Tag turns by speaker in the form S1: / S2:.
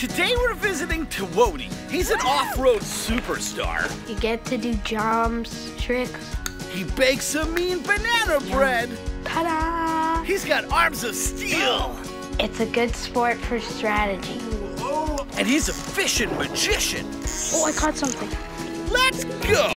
S1: Today we're visiting Tawodi. He's an off-road superstar.
S2: You get to do jumps, tricks.
S1: He bakes a mean banana bread.
S2: Ta-da!
S1: He's got arms of steel.
S2: It's a good sport for strategy.
S1: And he's a fishing magician.
S2: Oh, I caught something.
S1: Let's go!